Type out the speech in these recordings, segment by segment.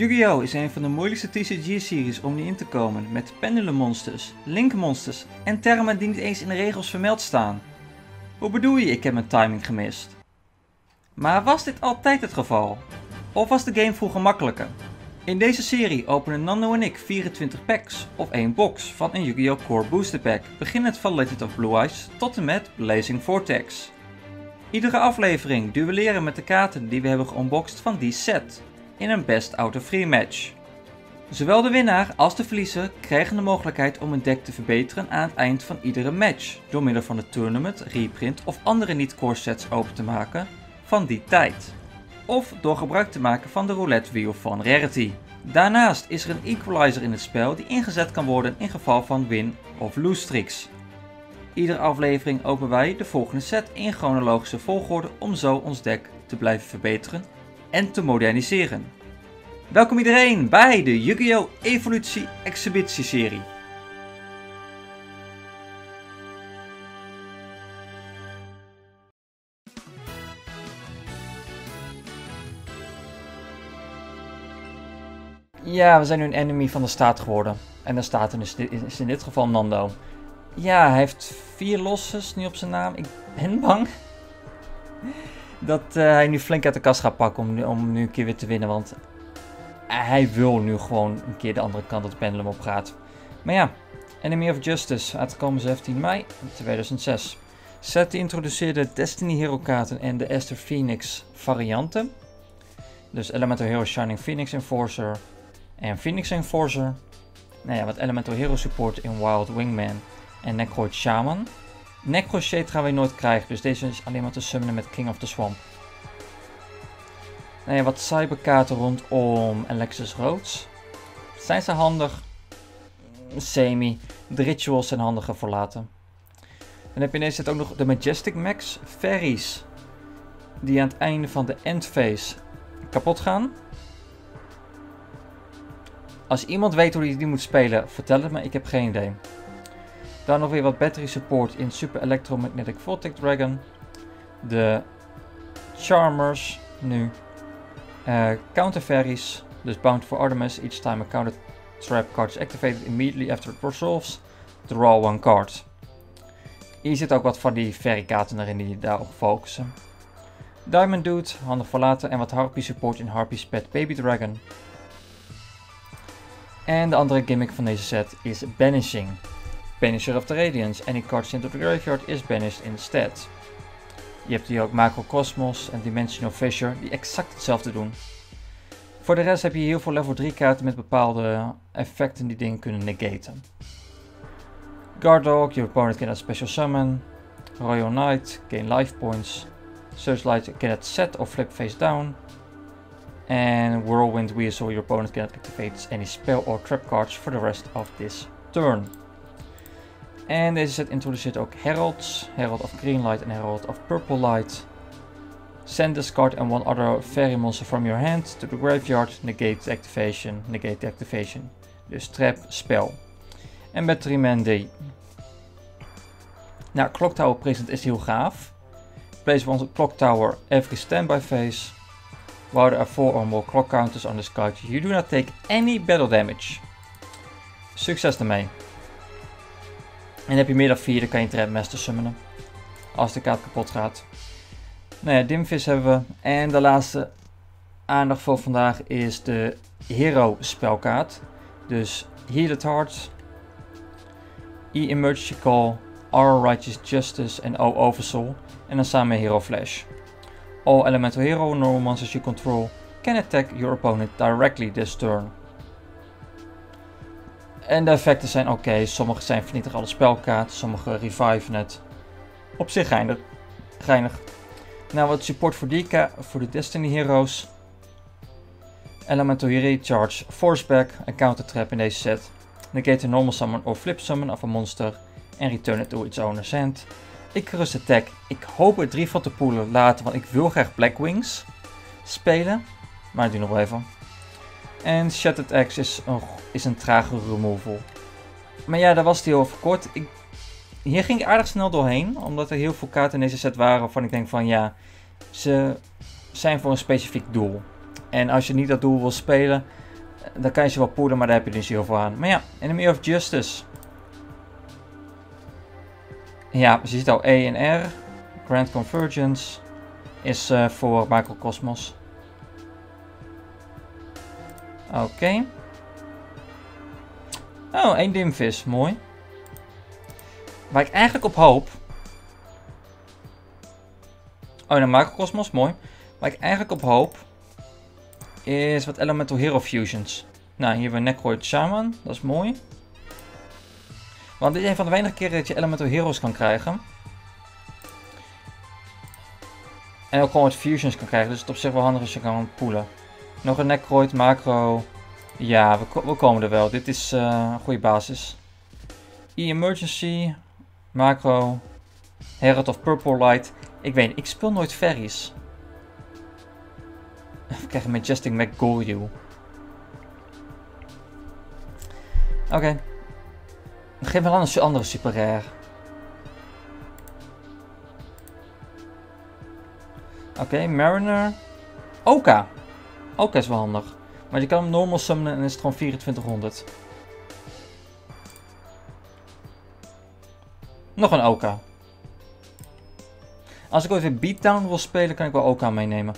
Yu-Gi-Oh! is een van de moeilijkste TCG-series om in te komen met pendulum monsters, link monsters en termen die niet eens in de regels vermeld staan. Hoe bedoel je ik heb mijn timing gemist? Maar was dit altijd het geval? Of was de game vroeger makkelijker? In deze serie openen Nando en ik 24 packs of één box van een Yu-Gi-Oh! Core Booster Pack, beginnend van Legend of Blue Eyes tot en met Blazing Vortex. Iedere aflevering duelleren met de kaarten die we hebben geunboxed van die set in een best out of free match. Zowel de winnaar als de verliezer krijgen de mogelijkheid om een deck te verbeteren aan het eind van iedere match door middel van de tournament, reprint of andere niet-core sets open te maken van die tijd. Of door gebruik te maken van de roulette wheel van Rarity. Daarnaast is er een equalizer in het spel die ingezet kan worden in geval van win- of lose streaks. Iedere aflevering openen wij de volgende set in chronologische volgorde om zo ons deck te blijven verbeteren en te moderniseren. Welkom iedereen bij de Yu-Gi-Oh! Evolutie Exhibitie serie. Ja, we zijn nu een enemy van de staat geworden. En de staat in dit geval Nando. Ja, hij heeft vier losses nu op zijn naam. Ik ben bang dat uh, hij nu flink uit de kast gaat pakken om, om nu een keer weer te winnen. Want hij wil nu gewoon een keer de andere kant het pendulum op gaat. Maar ja, Enemy of Justice, uitgekomen 17 mei 2006. Set introduceerde Destiny Hero kaarten en de Esther Phoenix varianten. Dus Elemental Hero Shining Phoenix Enforcer en Phoenix Enforcer. Nou ja, wat Elemental Hero support in Wild Wingman en Necroid Shaman. Necroshade gaan we nooit krijgen, dus deze is alleen maar te summonen met King of the Swamp. Nou wat cyberkaarten rondom Alexis Rhodes. Zijn ze handig? Semi. De rituals zijn handiger voor laten. Dan heb je in deze set ook nog de Majestic Max Fairies. Die aan het einde van de endphase kapot gaan. Als iemand weet hoe hij die moet spelen, vertel het me, ik heb geen idee. Dan nog weer wat battery support in Super Electromagnetic Voltic Dragon. De Charmers nu. Uh, counter fairies, dus Bound for Artemis. Each time a counter trap card is activated immediately after it resolves, draw one card. Hier zit ook wat van die fairy kaarten erin die daarop focussen. Diamond Dude, handig voor later. En wat Harpy support in Harpy's Pet Baby Dragon. En de andere gimmick van deze set is Banishing. Banisher of the Radiance. Any card sent to the graveyard is banished instead. Je hebt hier ook Macrocosmos en Dimensional Fissure die exact hetzelfde doen. Voor de rest heb je heel veel level 3 kaarten met bepaalde effecten die dingen kunnen negaten. Guard Dog, your opponent cannot special summon. Royal Knight, gain life points. Searchlight cannot set or flip face down. And Whirlwind Weasel, your opponent cannot activate any spell or trap cards for the rest of this turn. En deze set introduceert ook Heralds, Herald of Green Light en Herald of Purple Light. Send this card and one other fairy monster from your hand to the graveyard, negate the activation, negate the activation. Dus trap, spel. En Battery Man D. Nou, Clock Tower present is heel gaaf. Place one Clock Tower every standby phase. While there are 4 or more clock counters on this card, you do not take any battle damage. Succes ermee. En heb je meer dan 4, dan kan je Trapmaster summonen. Als de kaart kapot gaat. Nou ja, Dimvis hebben we. En de laatste aandacht voor vandaag is de Hero spelkaart. Dus Heal It Heart, E Emergency Call, R Righteous Justice en O Oversoul. En dan samen Hero Flash. All Elemental Hero normal monsters you control can attack your opponent directly this turn. En de effecten zijn oké. Sommige zijn vernietigen alle spelkaarten, sommige reviven het. Op zich geinig. geinig. Nou, wat support voor die voor de Destiny Heroes. Elemental Recharge, Forceback en Counter Trap in deze set. Negate a normal summon of flip summon of een monster. En return it to its owner's hand. Ik gerust attack. Ik hoop er drie van te poelen later, want ik wil graag Blackwings spelen. Maar ik doe nog wel even. En Shattered X is een, is een trage removal. Maar ja, daar was hij over kort. Ik, hier ging ik aardig snel doorheen. Omdat er heel veel kaarten in deze set waren waarvan ik denk van ja, ze zijn voor een specifiek doel. En als je niet dat doel wil spelen, Dan kan je ze wel poelen, maar daar heb je dus heel veel aan. Maar ja, Enemy of Justice. Ja, ziet al E en R. Grand Convergence is uh, voor Macrocosmos. Oké. Oh, één dimvis. Mooi. Waar ik eigenlijk op hoop... Oh, dan Macrocosmos. Mooi. Waar ik eigenlijk op hoop... Is wat Elemental Hero Fusions. Nou, hier hebben we Necroid Shaman. Dat is mooi. Want dit is een van de weinige keren dat je Elemental Heroes kan krijgen. En ook gewoon wat fusions kan krijgen. Dus het op zich wel handig als je kan poelen. Nog een Necroid, macro. Ja, we, we komen er wel. Dit is uh, een goede basis. E-Emergency. Macro. Herald of Purple Light. Ik weet niet, ik speel nooit ferries. We krijgen Majestic McGoryu. Oké. Okay. Geef wel een andere super rare. Oké, Mariner. Oka. Oka is wel handig. Maar je kan hem normal summonen en is het gewoon 2400. Nog een Oka. Als ik ooit weer Beatdown wil spelen, kan ik wel Oka meenemen.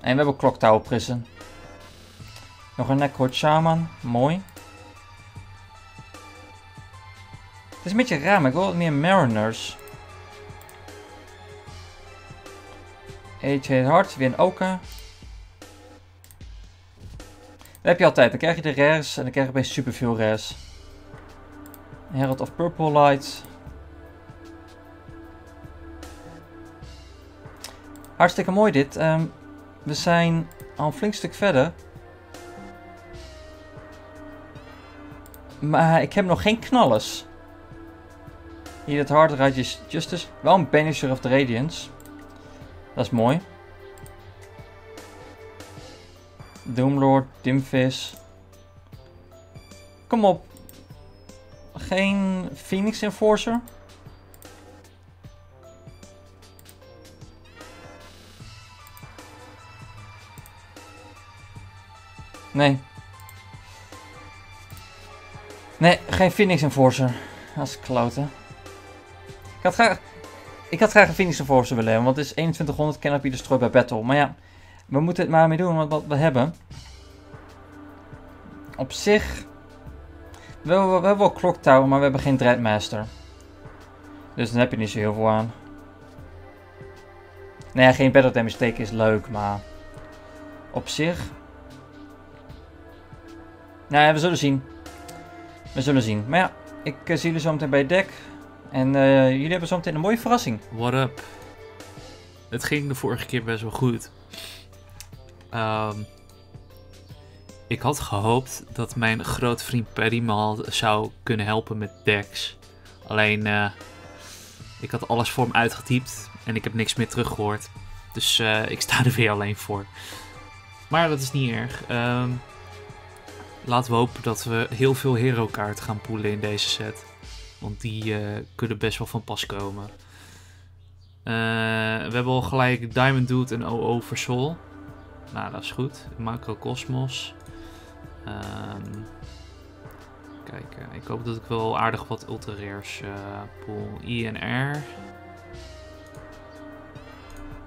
En we hebben Clock Tower Prison. Nog een Necroid Shaman. Mooi. Het is een beetje raar, maar ik wil wat meer Mariners. Eetje hard, weer een Oka. Heb je altijd. Dan krijg je de rares en dan krijg je opeens superveel rares. Herald of Purple Light. Hartstikke mooi dit. Um, we zijn al een flink stuk verder. Maar ik heb nog geen knallers. Hier het Hard Righteous Justice. Wel een Banisher of the Radiance. Dat is mooi. Doomlord, Dimfis. Kom op. Geen Phoenix Enforcer? Nee. Nee, geen Phoenix Enforcer. Dat is kloten. Ik had graag, ik had graag een Phoenix Enforcer willen hebben, want het is 2100 Canopy Destroy bij Battle. Maar ja, we moeten het maar mee doen wat we hebben. Op zich... We hebben, we hebben wel Clock Tower, maar we hebben geen Dreadmaster. Dus dan heb je niet zo heel veel aan. Nou ja, geen Battle Damage take is leuk, maar... Op zich... Nou ja, we zullen zien. We zullen zien. Maar ja, ik uh, zie jullie zo meteen bij het deck. En uh, jullie hebben zo meteen een mooie verrassing. What up? Het ging de vorige keer best wel goed. Um, ik had gehoopt dat mijn grote vriend al zou kunnen helpen met decks. Alleen, uh, ik had alles voor hem uitgetypt en ik heb niks meer teruggehoord. Dus uh, ik sta er weer alleen voor. Maar dat is niet erg. Um, laten we hopen dat we heel veel hero kaarten gaan poelen in deze set. Want die uh, kunnen best wel van pas komen. we hebben al gelijk Diamond Dude en OO for Soul. Nou, dat is goed. Macrocosmos. Um, kijk, uh, ik hoop dat ik wel aardig wat ultra rares uh, pool. I en R.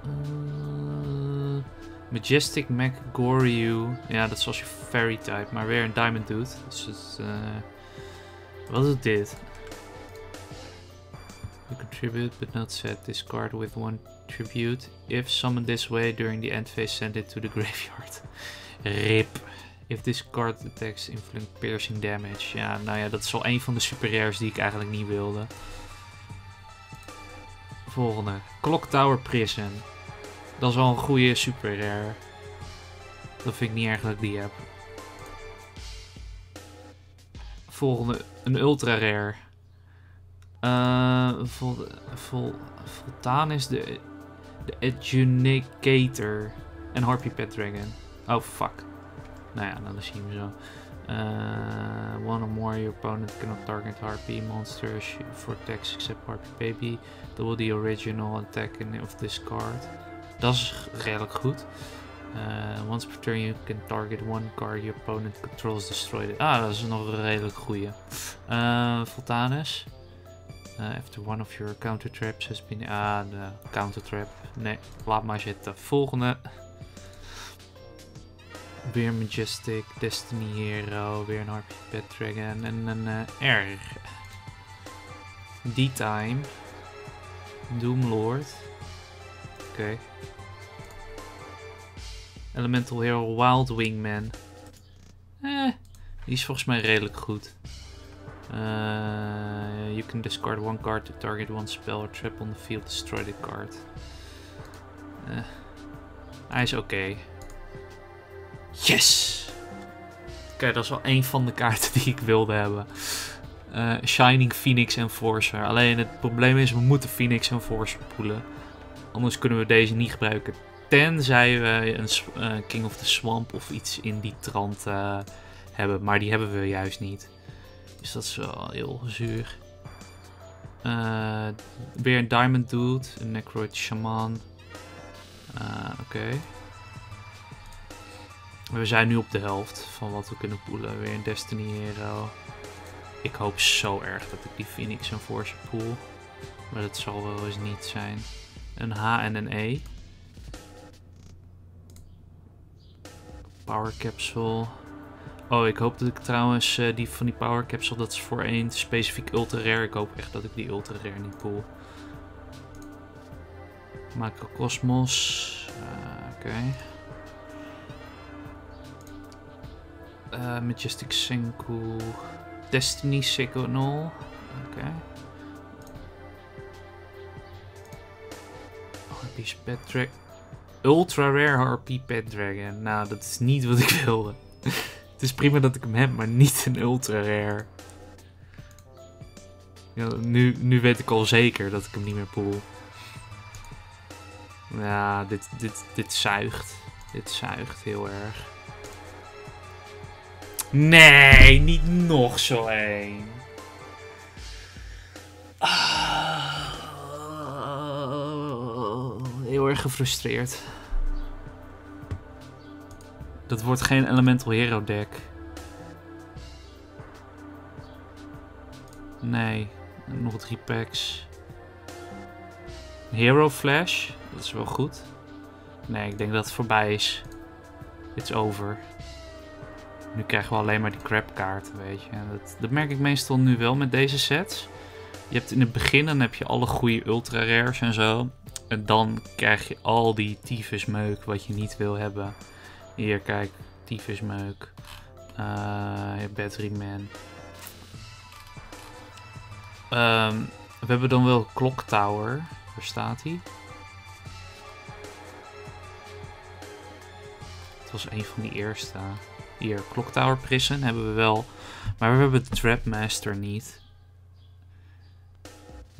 Uh, Majestic Mac Goryu. Ja, dat is als je fairy type, maar weer een diamond doet. Dus het, wat is dit? You contribute but not set. Discard with one tribute. If summoned this way during the end phase, send it to the graveyard. Rip. If this card attacks inflict piercing damage. Ja, nou ja, dat is wel een van de super rares die ik eigenlijk niet wilde. Volgende. Clock Tower Prison. Dat is wel een goede super rare. Dat vind ik niet ik die heb. Volgende. Een ultra rare. Uh, vol, vol, Voltaan is de, de Educator. En Harpy Pet Dragon. Oh, fuck. Nou ja, dan zien we zo. Uh, one or more, your opponent cannot target Harpy monsters for attacks except Harpy Baby. Double the original attack of this card. Dat is redelijk goed. Uh, once per turn you can target one card your opponent controls destroyed. Ah, dat is nog een redelijk goeie. Uh, Voltanus. After one of your counter traps has been... Ah, de counter trap. Nee, laat maar zitten. Volgende. Weer Majestic, Destiny Hero, weer een Harpy Pet Dragon en een uh, R. D-Time. Doomlord. Oké. Elemental Hero Wild Wingman. Eh, die is volgens mij redelijk goed. Uh, you can discard one card to target one spell or trap on the field. Destroy the card. Uh, hij is oké. Yes! Oké, dat is wel een van de kaarten die ik wilde hebben. Uh, Shining Phoenix Enforcer. Alleen het probleem is, we moeten Phoenix Enforcer poelen. Anders kunnen we deze niet gebruiken. Tenzij we een King of the Swamp of iets in die trant hebben. Maar die hebben we juist niet. Dus dat is wel heel zuur. weer een Diamond Dude. Een Necroid Shaman. Oké. Okay. We zijn nu op de helft van wat we kunnen poelen. Weer een Destiny Hero. Ik hoop zo erg dat ik die Phoenix en Force pool. Maar dat zal wel eens niet zijn. Een H en een E. Power Capsule. Oh, ik hoop dat ik trouwens uh, die van die Power Capsule, dat is voor één specifiek Ultra Rare. Ik hoop echt dat ik die Ultra Rare niet pool. Macrocosmos. Uh, Oké. Uh, Majestic Senku. Destiny Signal. Oké. Okay. Harpy's Pet Dragon. Ultra Rare Harpy Pet Dragon. Nou, dat is niet wat ik wilde. Is prima dat ik hem heb, maar niet een Ultra Rare. Ja, nu, nu weet ik al zeker dat ik hem niet meer pool. Ja, dit, dit, dit zuigt. Dit zuigt heel erg. Nee, niet nog zo één. Ah, heel erg gefrustreerd. Dat wordt geen Elemental Hero deck. Nee, nog drie packs. Hero Flash, dat is wel goed. Nee, ik denk dat het voorbij is. It's over. Nu krijgen we alleen maar die crap kaarten, weet je. Dat, dat merk ik meestal nu wel met deze sets. Je hebt in het begin, dan heb je alle goede ultra rares en zo. En dan krijg je al die tyfusmeuk wat je niet wil hebben. Hier, kijk, tyfusmeuk. Uh, Battery Man. Um, we hebben dan wel Clock Tower. Waar staat hij? Het was een van die eerste. Hier, Clock Tower Prison hebben we wel. Maar we hebben Trapmaster niet.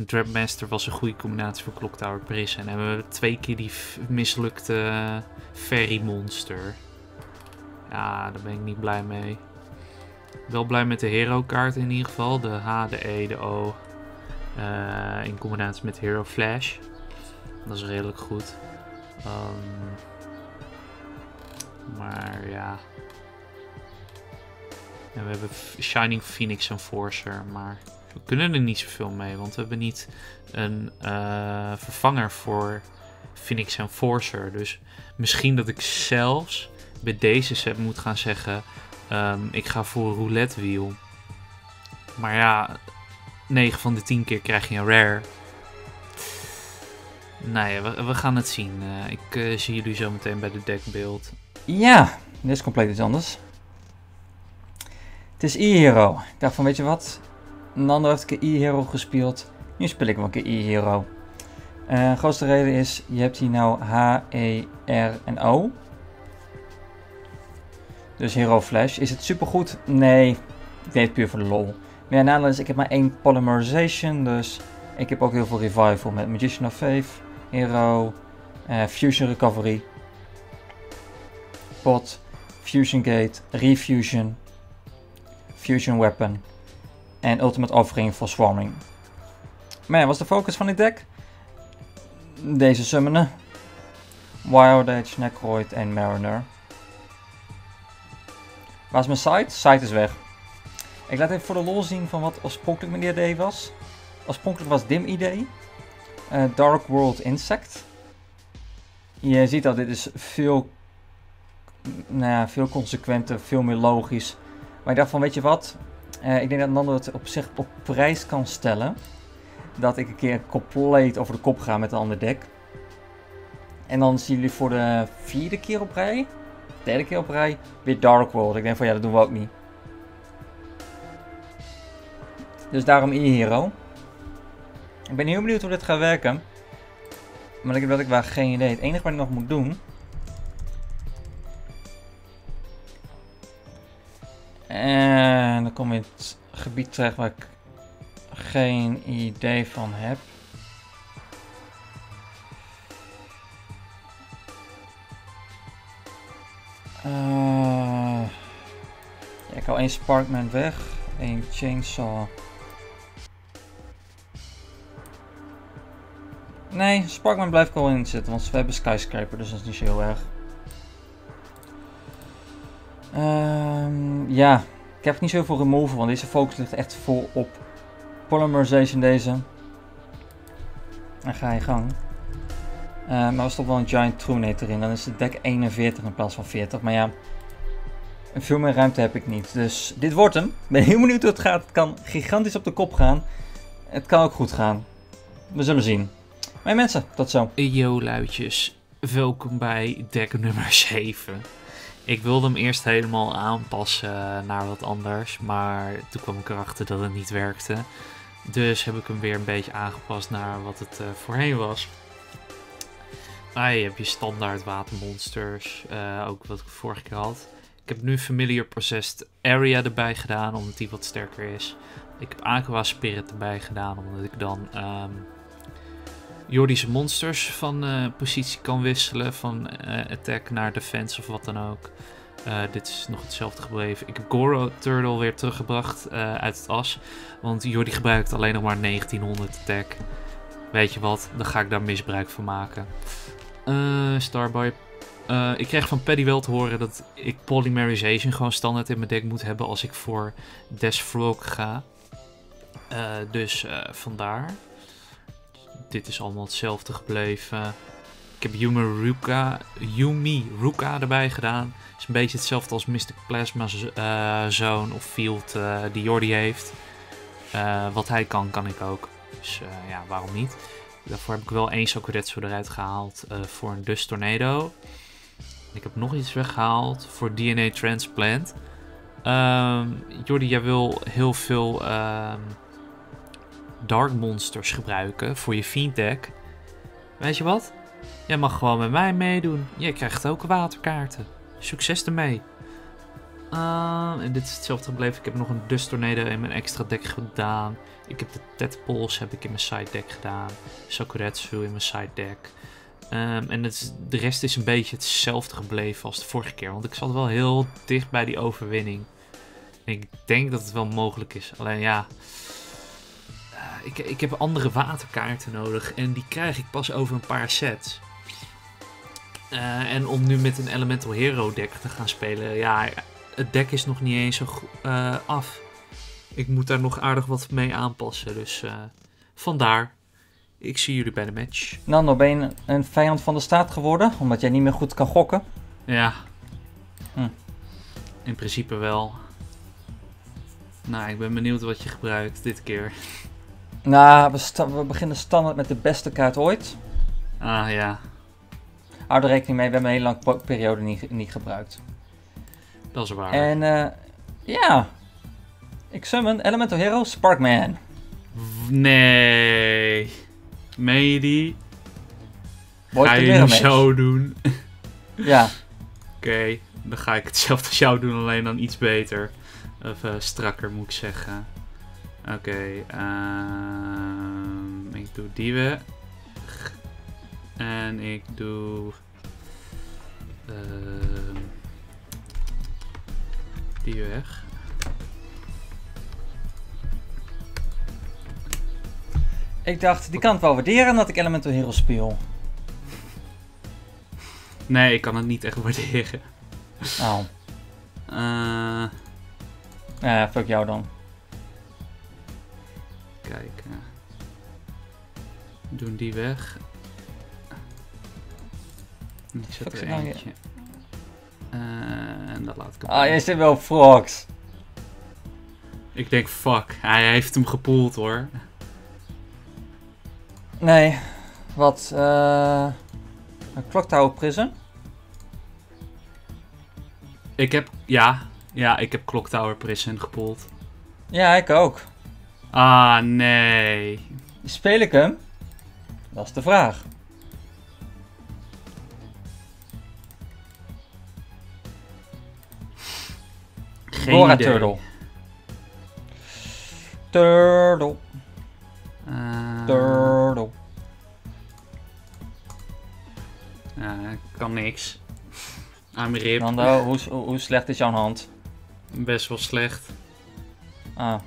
Trapmaster was een goede combinatie voor Clock Tower Prison. En we hebben twee keer die mislukte Fairy Monster. Ja, daar ben ik niet blij mee. Wel blij met de hero kaart in ieder geval. De H, de E, de O. Uh, in combinatie met Hero Flash. Dat is redelijk goed. Um, maar ja, en we hebben Shining Phoenix Enforcer, maar we kunnen er niet zoveel mee, want we hebben niet een uh, vervanger voor Phoenix Enforcer. Dus misschien dat ik zelfs bij deze set moet gaan zeggen, um, ik ga voor een roulette wheel. Maar ja, 9 van de 10 keer krijg je een rare. Nee, we, we gaan het zien. Uh, ik uh, zie jullie zo meteen bij de deckbeeld. Ja, dit is compleet iets anders. Het is E-Hero. Ik dacht van, weet je wat? Een ander heeft een E-Hero gespeeld. Nu speel ik wel een E-Hero. De grootste reden is, je hebt hier nou H, E, R en O. Dus Hero Flash. Is het supergoed? Nee, ik deed het puur voor de lol. Maar ja, is, ik heb maar één Polymerization. Dus ik heb ook heel veel Revival met Magician of Faith, Hero, uh, Fusion Recovery, Pot, Fusion Gate, Refusion, Fusion Weapon en Ultimate Offering voor Swarming. Maar wat is de focus van dit deck? Deze summonen. Wild Edge, Necroid en Mariner. Waar is mijn site? Site is weg. Ik laat even voor de lol zien van wat oorspronkelijk mijn idee was. Oorspronkelijk was Dim idee. Uh, Dark World Insect. Je ziet dat dit is veel, nou ja, veel consequenter, veel meer logisch. Maar ik dacht van, weet je wat? Uh, ik denk dat Nando het op zich op prijs kan stellen. Dat ik een keer compleet over de kop ga met een ander deck. En dan zien jullie voor de vierde keer op rij, derde keer op rij, weer Dark World. Ik denk van ja, dat doen we ook niet. Dus daarom e-hero. Ik ben heel benieuwd hoe dit gaat werken. Maar ik heb ik wel geen idee. Het enige wat ik nog moet doen... kom in het gebied terecht waar ik geen idee van heb. Uh, ja, ik hou één Sparkman weg, één Chainsaw. Nee, Sparkman blijft wel in zitten, want we hebben Skyscraper, dus dat is niet zo heel erg. Um, ja, ik heb niet zoveel removal, want deze focus ligt echt vol op polymerization deze. En ga je gang. Uh, maar er stond wel een Giant Truenator erin. Dan is het deck 41 in plaats van 40. Maar ja, veel meer ruimte heb ik niet. Dus dit wordt hem. Ik ben heel benieuwd hoe het gaat. Het kan gigantisch op de kop gaan. Het kan ook goed gaan. We zullen zien. Maar mensen, tot zo. Yo luidjes, welkom bij deck nummer 7. Ik wilde hem eerst helemaal aanpassen naar wat anders. Maar toen kwam ik erachter dat het niet werkte. Dus heb ik hem weer een beetje aangepast naar wat het uh, voorheen was. Ah, je hebt je standaard watermonsters, uh, ook wat ik vorige keer had. Ik heb nu Familiar Processed Area erbij gedaan, omdat die wat sterker is. Ik heb Aqua Spirit erbij gedaan, omdat ik dan um, Jordische monsters van uh, positie kan wisselen, van uh, attack naar defense of wat dan ook. Uh, dit is nog hetzelfde gebleven. Ik heb Goro Turtle weer teruggebracht uit het as, want Jordi gebruikt alleen nog maar 1900 attack. Weet je wat, dan ga ik daar misbruik van maken. Starboy. Ik kreeg van Paddy wel te horen dat ik Polymerization gewoon standaard in mijn deck moet hebben als ik voor Desfrog ga. Dus vandaar. Dit is allemaal hetzelfde gebleven. Ik heb Yumi Ruka, Yumi Ruka erbij gedaan. Is een beetje hetzelfde als Mystic Plasma Zone of Field die Jordi heeft. wat hij kan, kan ik ook. Dus ja, waarom niet? Daarvoor heb ik wel één Sokuretsu eruit gehaald uh, voor een Dust Tornado. Ik heb nog iets weggehaald voor DNA Transplant. Um, Jordi, jij wil heel veel um, Dark Monsters gebruiken voor je Fiend deck. Weet je wat? Jij mag gewoon met mij meedoen. Jij krijgt ook waterkaarten. Succes ermee. Uh, en dit is hetzelfde gebleven. Ik heb nog een Dust Tornado in mijn extra deck gedaan. Ik heb de Tadpoles heb ik in mijn side deck gedaan. Sakuretsu in mijn side deck. Um, en de rest is een beetje hetzelfde gebleven als de vorige keer. Want ik zat wel heel dicht bij die overwinning. ik denk dat het wel mogelijk is. Alleen ja, ik, ik heb andere waterkaarten nodig. En die krijg ik pas over een paar sets. Uh, en om nu met een Elemental Hero deck te gaan spelen. Ja, het deck is nog niet eens zo uh, af ik moet daar nog aardig wat mee aanpassen. Dus uh, vandaar. Ik zie jullie bij de match. Nando, ben je een vijand van de staat geworden? Omdat jij niet meer goed kan gokken? Ja. Hm. In principe wel. Nou, ik ben benieuwd wat je gebruikt dit keer. Nou, we, we beginnen standaard met de beste kaart ooit. Ah, ja. Hou er rekening mee, we hebben een hele lange periode niet, niet gebruikt. Dat is waar. En uh, ja, ik summon Elemental Hero Sparkman. Nee. Meen je die? Ga je hem zo doen? ja. Oké, dan ga ik hetzelfde als jou doen, alleen dan iets beter. Of uh, strakker moet ik zeggen. Oké, okay, uh, ik doe die weg. En ik doe... Uh, die weg. Ik dacht, die kan het wel waarderen dat ik Elemental Hero speel. Nee, ik kan het niet echt waarderen. Oh. Eh, Ja, fuck jou dan. Kijk. eh. doen die weg. Ik zet er eentje. Eh, en dat laat ik. Ah, jij zit wel op frogs. Ik denk, fuck, hij heeft hem gepoeld hoor. Nee. Wat? eh een Clock Tower Prison? Ik heb, ja, ja, ik heb Clock Tower Prison gepoeld. Ja, ik ook. Ah, nee. Speel ik hem? Dat is de vraag. Geen Bora idee. Turtle. Turtle. Eh, Turtle. ja, kan niks. I'm rip. Nando, hoe, hoe, hoe slecht is jouw hand? Best wel slecht. Ah.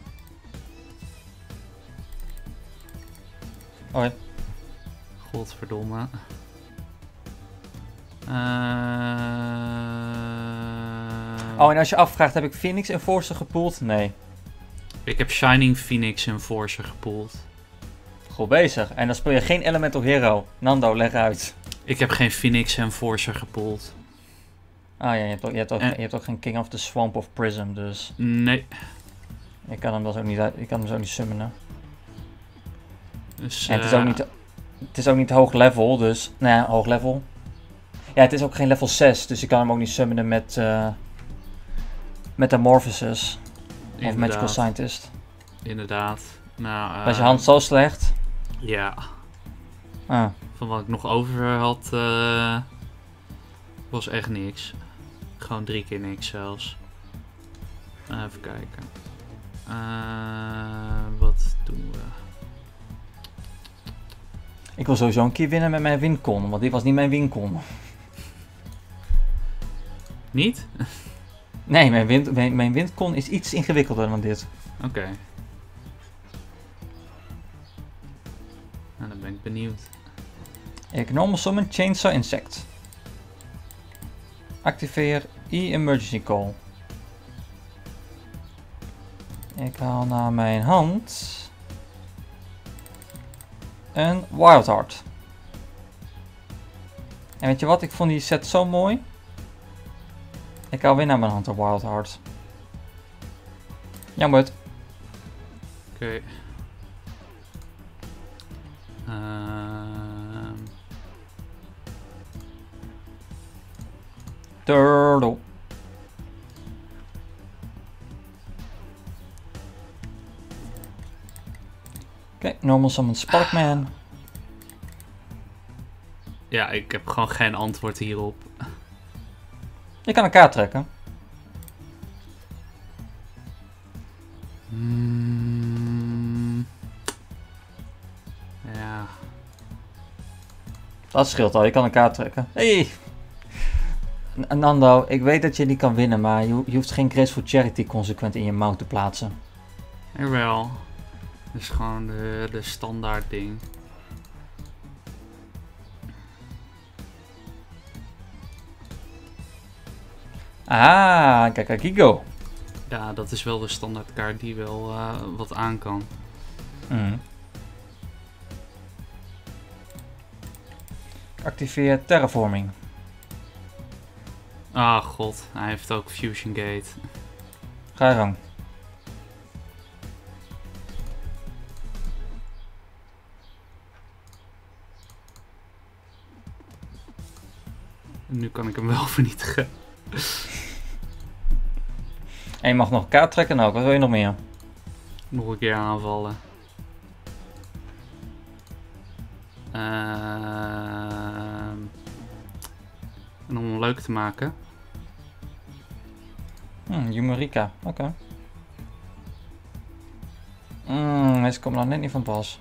Hoi. Godverdomme. Eh, Oh, en als je afvraagt, heb ik Phoenix Enforcer gepoeld? Nee. Ik heb Shining Phoenix Enforcer gepoeld. Goed bezig. En dan speel je geen Elemental Hero. Nando, leg uit. Ik heb geen Phoenix Enforcer gepoeld. Ah ja, je hebt, ook, je, hebt ook, je hebt ook geen King of the Swamp of Prism, dus Nee. ik kan hem dus ook niet, ik kan hem zo niet summonen. Dus, het is eh, ook niet, het is ook niet hoog level, dus, nou ja, hoog level. Ja, het is ook geen level 6, dus je kan hem ook niet summonen met, eh Metamorphosis of Magical Scientist. Inderdaad. Nou, eh, Was je hand zo slecht? Ja. Ah, Van wat ik nog over had, eh, was echt niks. Gewoon drie keer niks zelfs. Eh, even kijken. Eh, ik wil sowieso een keer winnen met mijn wincon, want dit was niet mijn wincon. Niet? Nee, mijn, win, mijn, mijn wincon is iets ingewikkelder dan dit. Oké. Nou, dan ben ik benieuwd. Ik normal summon Chainsaw Insect. Activeer E-Emergency Call. Ik haal naar mijn hand een Wild Heart. En weet je wat, ik vond die set zo mooi. Ik haal weer naar mijn hand een Wild Heart. Jammer. Oké. Ehm, Turtle. Oké, normal summon Sparkman. ja, ik heb gewoon geen antwoord hierop. Je kan een kaart trekken. Mm, ja. Dat scheelt al, je kan een kaart trekken. Hey! Nando, ik weet dat je die kan winnen, maar je, je hoeft geen Graceful Charity consequent in je mount te plaatsen. Jawel. Dat is gewoon de, de standaard ding. Ah, go. Ja, dat is wel de standaard kaart die wel eh, wat aan kan. Mhm. Activeer Terraforming. Ah god, hij heeft ook Fusion Gate. Ga je gang. Nu kan ik hem wel vernietigen. En je mag nog een kaart trekken. Nou, wat wil je nog meer? Nog een keer aanvallen. Ehm, en om hem leuk te maken. Hmm, Yumarika. Oké. Hmm, deze komt nou net niet van pas.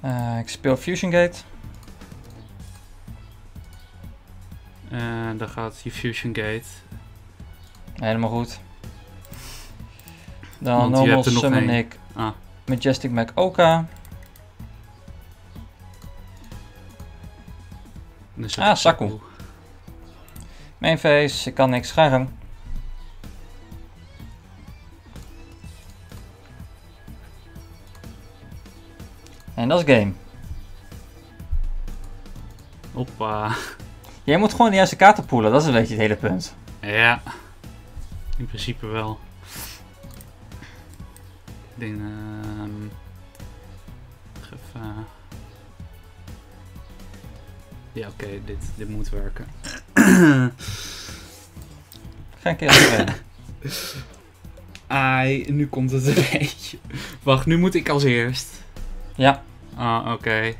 Eh, ik speel Fusion Gate. En dan gaat je Fusion Gate. Helemaal goed. Dan Want normal summon ik Ah. Majestic Mac Oka. zet Ah, Saku. Main face, ik kan niks. Gang. En dat is game. Hoppa. Jij moet gewoon de juiste kaarten poelen, dat is een beetje het hele punt. Ja, in principe wel. Ik denk, ehm even... Ja, oké, dit, dit moet werken. Ga een keer. Ai, nu komt het een beetje. Wacht, nu moet ik als eerst. Ja, Ah, oké.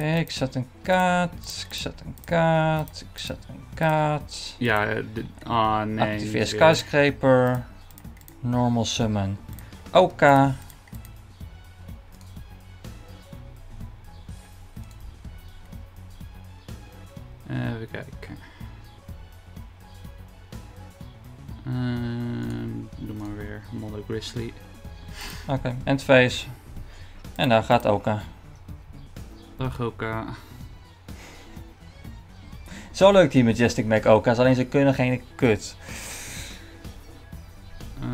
Oké, ik zet een kaart, ik zet een kaart, ik zet een kaart. Ja, eh, dit- ah nee. Activeer. Skyscraper, Normal Summon, Oka. Even kijken. Ehm, doe maar weer Modder Grizzly. Oké, endphase. En daar gaat Oka. Dag Oka. Zo leuk die Majestic Mac Oka's, alleen ze kunnen geen kut. Eh,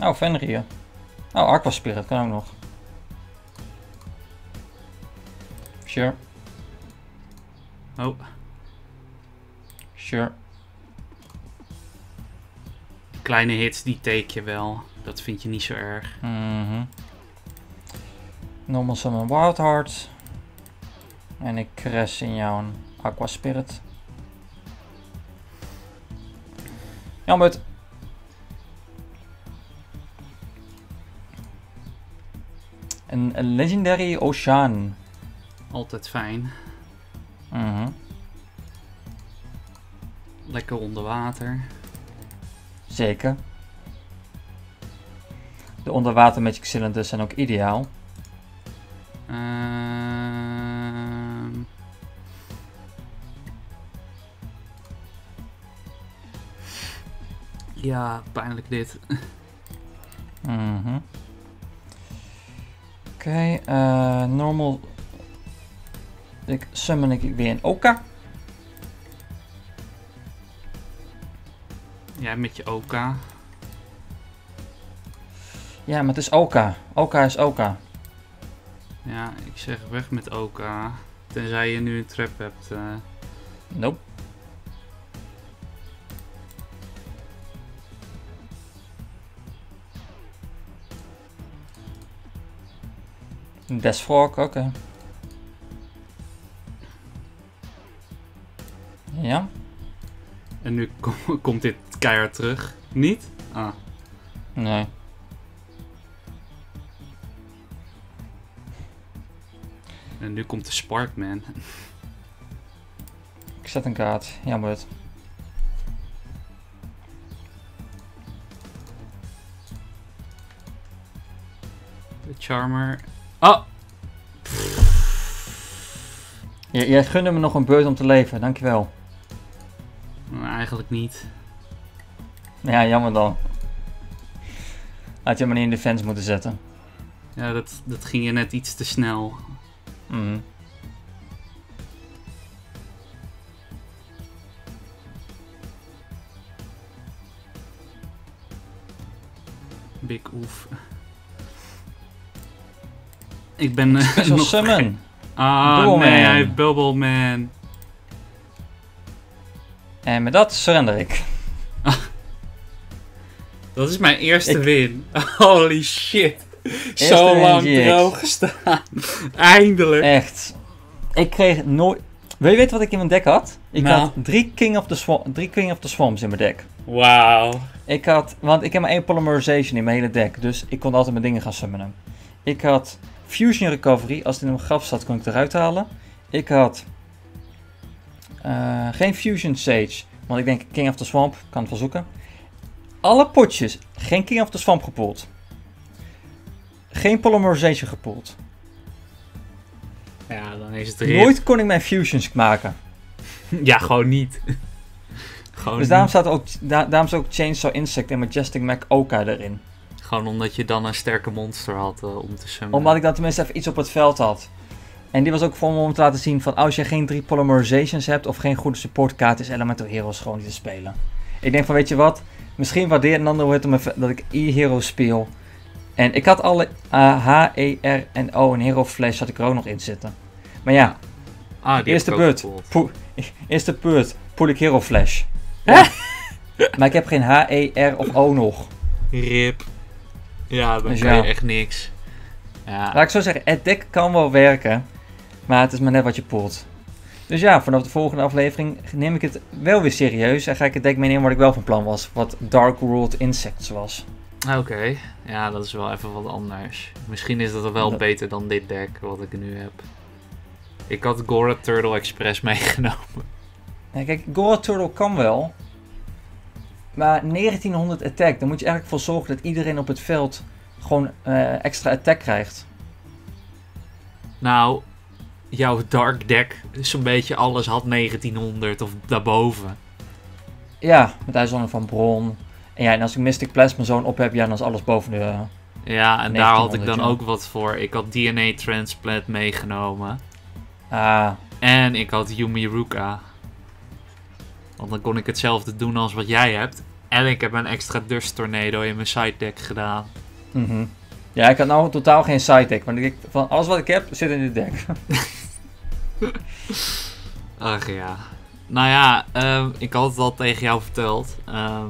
Oh, Fenrir. Oh, Aqua Spirit kan ook nog. Sure, oh, sure. kleine hits die take je wel. Dat vind je niet zo erg. Mhm. Normal Summon Wild Heart. En ik crash in jouw Aqua Spirit. Jammer. Een, een Legendary Ocean. Altijd fijn. Mhm. Lekker onder water. Zeker. De onderwater Magic Cylinders zijn ook ideaal. Ehm. Ja, pijnlijk dit. Mhm. Oké, eh, normal. Ik summon ik weer een Oka. Ja, met je Oka. Ja, maar het is Oka. Oka is Oka. Ja, ik zeg weg met Oka. Tenzij je nu een trap hebt. eh. Nope. Desfrog, oké. Ja, En nu kom- komt dit keihard terug. Niet? Ah. nee. En nu komt de Sparkman. Ik zet een kaart. Jammer het. De Charmer. Oh! J- jij gunde me nog een beurt om te leven, dankjewel. Nou, Eigenlijk niet. Ja, jammer dan. Had je hem niet in defense moeten zetten. Ja, dat, dat ging je net iets te snel. Mhm. Big oef. Ik ben eh, Special nog summon. Ah, Bubble nee, Man. hij heeft Bubble Man. En met dat surrender ik. Dat is mijn eerste Ik- win. Holy shit. Eerste Zo lang droog gestaan. Eindelijk. Echt. Ik kreeg nooit... Wil je weten wat ik in mijn deck had? Ik Nou. had drie King, of the Swam- drie King of the Swamps in mijn deck. Wauw. Ik had... Want ik heb maar één Polymerization in mijn hele deck. Dus ik kon altijd mijn dingen gaan summonen. Ik had Fusion Recovery. Als het in een graf zat, kon ik het eruit halen. Ik had... eh, geen Fusion Sage. Want ik denk King of the Swamp. Kan het wel zoeken. Alle potjes. Geen King of the Swamp gepoeld. Geen Polymerization gepoeld. dan is het rip. Nooit kon ik mijn fusions maken. Ja, gewoon niet. gewoon, Dus daarom staat ook, da- daarom staat ook Chainsaw Insect en Majestic Mac Oka erin. gewoon omdat je dan een sterke monster had eh, om te summen. Omdat ik dan tenminste even iets op het veld had. En dit was ook voor me om te laten zien van als je geen drie polymerizations hebt of geen goede supportkaart is Elemental Heroes gewoon niet te spelen. Ik denk van weet je wat, misschien waardeert Nando het dat ik e-hero speel. En ik had alle H, E, R en O en Hero Flash had ik er ook nog in zitten. Maar ja, ah, die eerste beurt. eerste beurt, poel ik Hero Flash. Maar ik heb geen H, E, R of O nog. Rip. Ja, dan Dus kan ja. je echt niks. Ja, Laat ik zo zeggen, het deck kan wel werken, maar het is maar net wat je poelt. Dus ja, vanaf de volgende aflevering neem ik het wel weer serieus en ga ik het deck meenemen wat ik wel van plan was, wat Dark World Insects was. oké. Ja, dat is wel even wat anders. Misschien is dat wel Dat- beter dan dit deck wat ik nu heb. Ik had Gora Turtle Express meegenomen. Ja, kijk, Gora Turtle kan wel, maar 1900 attack, dan moet je eigenlijk voor zorgen dat iedereen op het veld gewoon eh, extra attack krijgt. Nou, jouw Dark deck, zo'n beetje alles had 1900 of daarboven. Ja, met IJzerland van Bron. En ja, en als ik Mystic Plasma Zone op heb, ja, dan is alles boven de... Ja, en daar had ik dan 1900, ja. ook wat voor. Ik had DNA Transplant meegenomen. Ah, En ik had Yumi Ruka. Want dan kon ik hetzelfde doen als wat jij hebt. En ik heb een extra Dust Tornado in mijn side deck gedaan. mhm. Ja, ik had nou totaal geen side deck, want ik, van alles wat ik heb zit in dit deck. Ach ja. Nou ja, ehm, ik had het al tegen jou verteld. Ehm,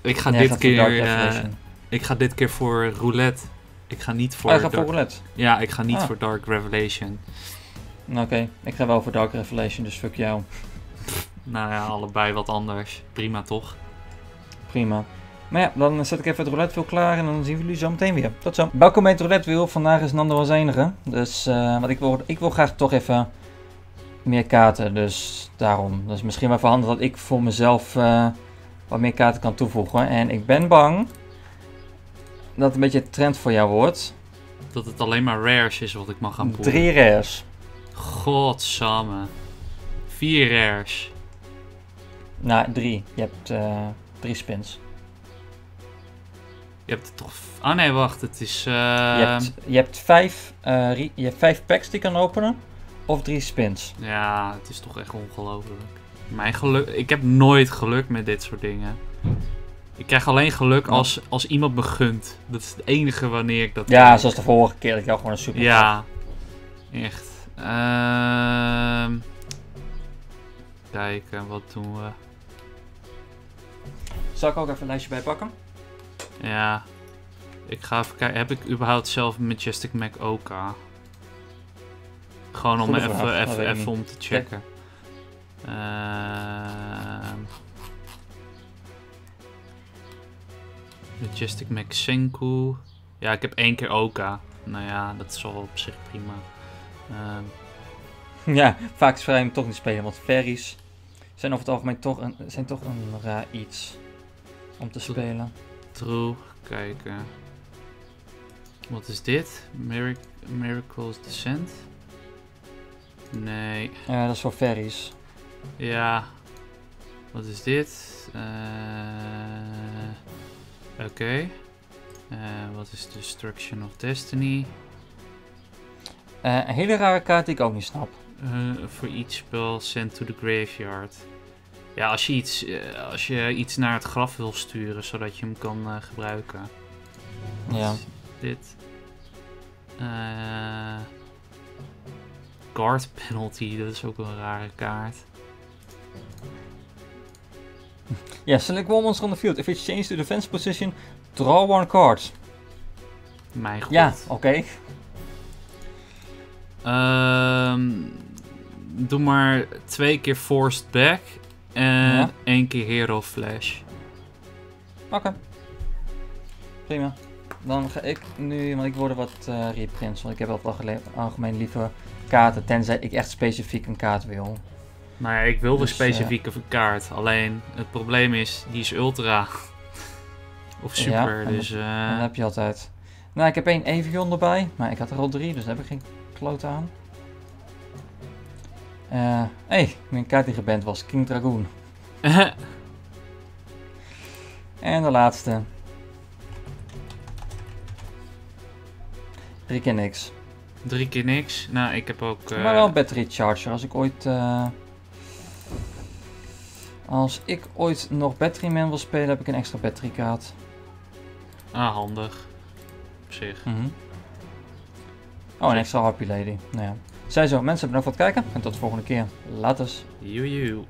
ik, ga dit keer, eh, ik ga dit keer voor roulette. Ik ga niet voor. Oh, je gaat voor roulette. Ja, ik ga niet Ah. voor Dark Revelation. Oké, ik ga wel voor Dark Revelation, dus fuck jou. Nou ja, allebei wat anders. Prima toch? Prima. Maar ja, dan zet ik even het roulette wheel klaar en dan zien we jullie zo meteen weer. Tot zo. Welkom bij het roulette wheel. Vandaag is Nando als enige. Dus, eh want ik wil, ik wil graag toch even meer kaarten. Dus daarom. Dus misschien wel verhandig dat ik voor mezelf eh, wat meer kaarten kan toevoegen. En ik ben bang dat het een beetje trend voor jou wordt. Dat het alleen maar rares is wat ik mag gaan poelen. Drie rares. Godsamme. Vier rares. Nou, drie. Je hebt eh, drie spins. Je hebt er toch... Ah nee, wacht. Het is... eh, je, hebt, je, hebt vijf, eh, je hebt vijf packs die je kan openen. Of drie spins. Ja, het is toch echt ongelooflijk. Mijn geluk... Ik heb nooit geluk met dit soort dingen. Ik krijg alleen geluk als, als iemand me gunt. Dat is het enige wanneer ik dat Ja, krijg. zoals de vorige keer. Dat ik jou gewoon een super. Ja. Echt. Ehm kijken, wat doen we? Zal ik ook even een lijstje bijpakken? Ja. Ik ga even kijken. Heb ik überhaupt zelf Majestic Mac Oka? Gewoon om even, vraag, even, om te checken. Ehm Majestic Mac Senku. Ja, ik heb één keer Oka. Nou ja, dat is wel op zich prima. Ehm Ja, vaak is hem toch niet spelen. Want ferries zijn over het algemeen toch een, zijn toch een raar iets om te spelen. True, kijken. Wat is dit? Mirac Miracle's Descent? Nee. Ja, dat is voor ferries. Ja. Wat is dit? Eh, Oké. Eh, wat is Destruction of Destiny? Eh, een hele rare kaart die ik ook niet snap. Voor each spell sent to the graveyard. Ja, als je, iets, als je iets naar het graf wil sturen, zodat je hem kan gebruiken. Wat Ja. is Dit. Eh guard penalty, dat is ook wel een rare kaart. Ja, select one monster on the field. If it's changed to defense position, draw one card. Mijn god. Ja, oké. Ehm, doe maar twee keer forced back en Ja. één keer hero flash. Oké. Prima. Dan ga ik nu, want ik word wat eh reprints, want ik heb wel algemeen liever kaarten, tenzij ik echt specifiek een kaart wil. Nou ja, ik wilde Dus, specifieke kaart. Alleen het probleem is, die is ultra. of super. en dus Dat eh, heb je altijd. Nou, ik heb één Evion erbij, maar ik had er al drie, dus daar heb ik geen kloot aan. Eh, hey, mijn kaart die geband was. King Dragoon. En de laatste. Drie keer niks. Drie keer niks. Nou, ik heb ook... eh, Maar wel een battery charger. Als ik ooit... eh, als ik ooit nog Batteryman wil spelen, heb ik een extra battery kaart. Ah, handig. Op zich. Oh, een extra Happy Lady. Nou ja. Zij zo, mensen bedankt voor het kijken en tot de volgende keer. Laters. Joejoe.